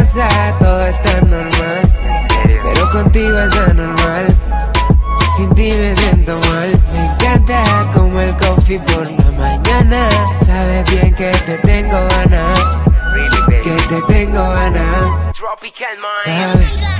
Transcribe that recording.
pasa? Todo está normal, pero contigo es anormal. Sin ti me siento mal. Me encanta como el coffee por la mañana. Sabes bien que te tengo ganas, que te tengo ganas. Sabes